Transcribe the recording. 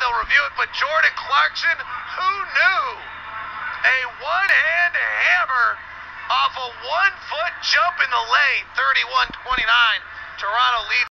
they'll review it. But Jordan Clarkson, who knew? A one-hand hammer off a one-foot jump in the lane, 31-29. Toronto leads.